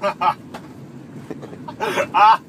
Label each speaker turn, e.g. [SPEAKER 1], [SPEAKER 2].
[SPEAKER 1] ah.